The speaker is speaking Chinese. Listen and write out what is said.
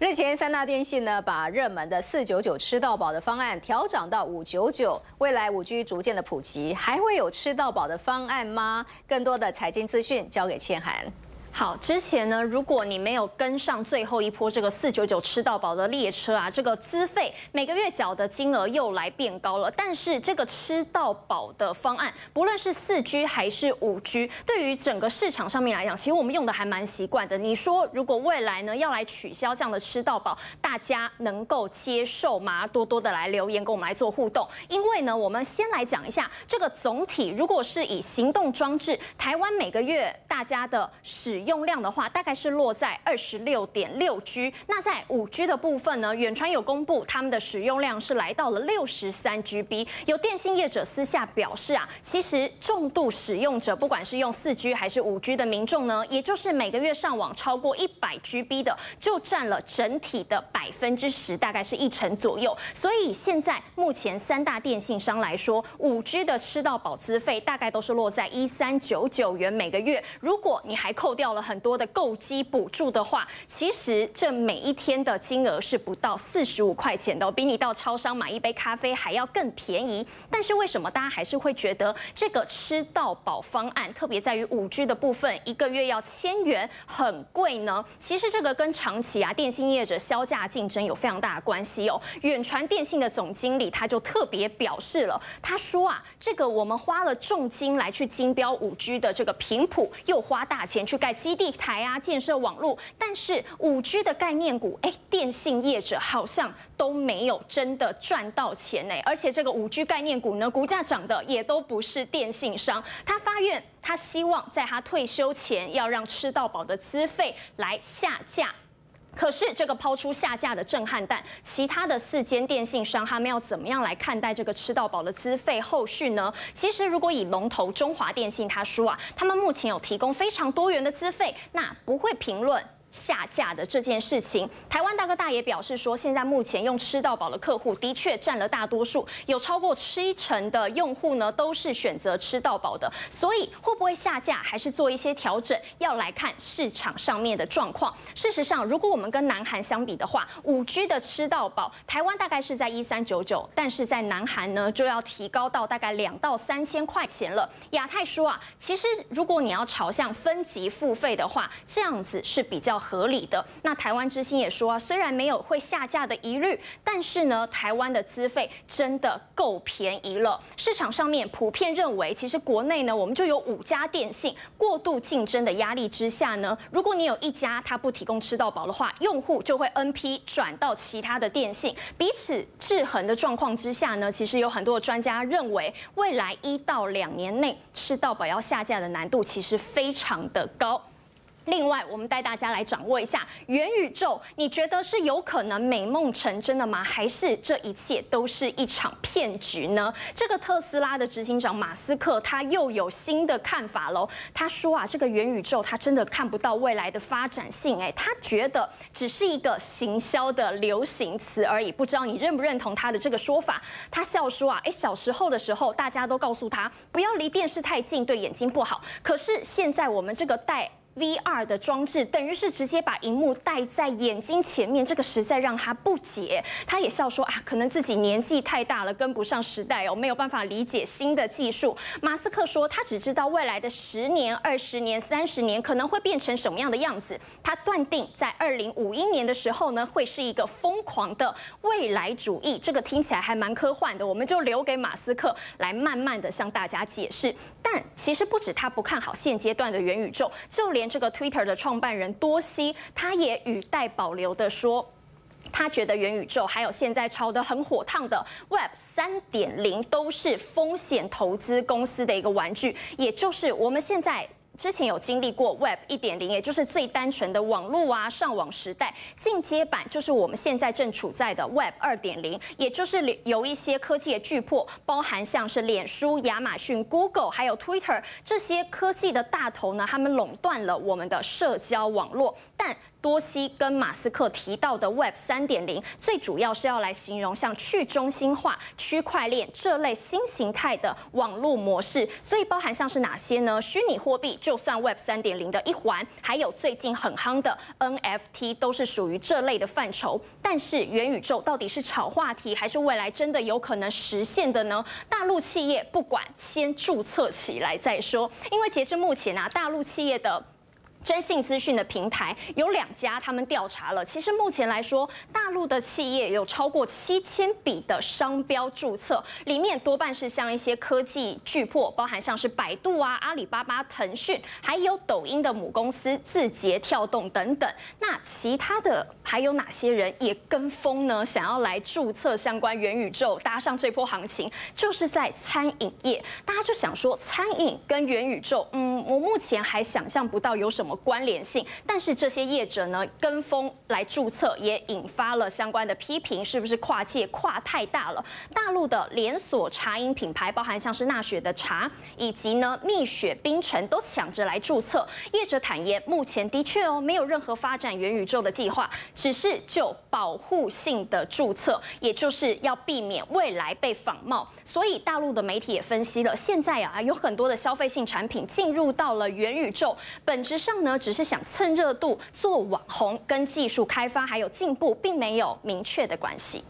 日前，三大电信呢把热门的四九九吃到饱的方案调涨到五九九。未来五 G 逐渐的普及，还会有吃到饱的方案吗？更多的财经资讯交给倩涵。好，之前呢，如果你没有跟上最后一波这个四九九吃到饱的列车啊，这个资费每个月缴的金额又来变高了。但是这个吃到饱的方案，不论是四 G 还是五 G，对于整个市场上面来讲，其实我们用的还蛮习惯的。你说如果未来呢要来取消这样的吃到饱，大家能够接受吗？多多的来留言跟我们来做互动。因为呢，我们先来讲一下这个总体，如果是以行动装置，台湾每个月大家的使用用量的话，大概是落在二十六点六 G。那在五 G 的部分呢，远传有公布他们的使用量是来到了六十三 GB。有电信业者私下表示啊，其实重度使用者，不管是用四 G 还是五 G 的民众呢，也就是每个月上网超过一百 GB 的，就占了整体的百分之十，大概是一成左右。所以现在目前三大电信商来说，五 G 的吃到保资费大概都是落在一三九九元每个月。如果你还扣掉了很多的购机补助的话，其实这每一天的金额是不到四十五块钱的，比你到超商买一杯咖啡还要更便宜。但是为什么大家还是会觉得这个吃到饱方案，特别在于五 G 的部分，一个月要千元，很贵呢？其实这个跟长期啊电信业者销价竞争有非常大的关系哦。远传电信的总经理他就特别表示了，他说啊，这个我们花了重金来去精标五 G 的这个频谱，又花大钱去盖。基地台啊，建设网络，但是五 G 的概念股，哎，电信业者好像都没有真的赚到钱呢。而且这个五 G 概念股呢，股价涨的也都不是电信商。他发愿，他希望在他退休前要让吃到饱的资费来下架。可是这个抛出下架的震撼弹，其他的四间电信商他们要怎么样来看待这个吃到饱的资费后续呢？其实如果以龙头中华电信他说啊，他们目前有提供非常多元的资费，那不会评论。下架的这件事情，台湾大哥大也表示说，现在目前用吃到饱的客户的确占了大多数，有超过七成的用户呢都是选择吃到饱的，所以会不会下架，还是做一些调整，要来看市场上面的状况。事实上，如果我们跟南韩相比的话，五 G 的吃到饱，台湾大概是在一三九九，但是在南韩呢就要提高到大概两到三千块钱了。亚太说啊，其实如果你要朝向分级付费的话，这样子是比较。合理的。那台湾之星也说啊，虽然没有会下架的疑虑，但是呢，台湾的资费真的够便宜了。市场上面普遍认为，其实国内呢，我们就有五家电信，过度竞争的压力之下呢，如果你有一家它不提供吃到饱的话，用户就会 N P 转到其他的电信，彼此制衡的状况之下呢，其实有很多的专家认为，未来一到两年内吃到饱要下架的难度其实非常的高。另外，我们带大家来掌握一下元宇宙，你觉得是有可能美梦成真的吗？还是这一切都是一场骗局呢？这个特斯拉的执行长马斯克他又有新的看法喽。他说啊，这个元宇宙他真的看不到未来的发展性，哎，他觉得只是一个行销的流行词而已。不知道你认不认同他的这个说法？他笑说啊，哎，小时候的时候大家都告诉他不要离电视太近，对眼睛不好。可是现在我们这个代 VR 的装置等于是直接把荧幕戴在眼睛前面，这个实在让他不解。他也笑说啊，可能自己年纪太大了，跟不上时代哦，没有办法理解新的技术。马斯克说，他只知道未来的十年、二十年、三十年可能会变成什么样的样子。他断定在二零五一年的时候呢，会是一个疯狂的未来主义。这个听起来还蛮科幻的，我们就留给马斯克来慢慢的向大家解释。但其实不止他不看好现阶段的元宇宙，就连连这个 Twitter 的创办人多西，他也语带保留的说，他觉得元宇宙还有现在炒得很火烫的 Web 三点零，都是风险投资公司的一个玩具，也就是我们现在。之前有经历过 Web 一点零，也就是最单纯的网络啊上网时代，进阶版就是我们现在正处在的 Web 二点零，也就是有一些科技的巨破，包含像是脸书、亚马逊、Google 还有 Twitter 这些科技的大头呢，他们垄断了我们的社交网络，但多西跟马斯克提到的 Web 三点零，最主要是要来形容像去中心化、区块链这类新形态的网络模式。所以包含像是哪些呢？虚拟货币就算 Web 三点零的一环，还有最近很夯的 NFT 都是属于这类的范畴。但是元宇宙到底是炒话题，还是未来真的有可能实现的呢？大陆企业不管，先注册起来再说。因为截至目前啊，大陆企业的。征信资讯的平台有两家，他们调查了。其实目前来说，大陆的企业有超过七千笔的商标注册，里面多半是像一些科技巨擘，包含像是百度啊、阿里巴巴、腾讯，还有抖音的母公司字节跳动等等。那其他的还有哪些人也跟风呢？想要来注册相关元宇宙，搭上这波行情，就是在餐饮业。大家就想说，餐饮跟元宇宙，嗯，我目前还想象不到有什么。关联性，但是这些业者呢跟风来注册，也引发了相关的批评，是不是跨界跨太大了？大陆的连锁茶饮品牌，包含像是纳雪的茶，以及呢蜜雪冰城，都抢着来注册。业者坦言，目前的确哦没有任何发展元宇宙的计划，只是就保护性的注册，也就是要避免未来被仿冒。所以大陆的媒体也分析了，现在啊有很多的消费性产品进入到了元宇宙，本质上呢只是想蹭热度、做网红，跟技术开发还有进步并没有明确的关系。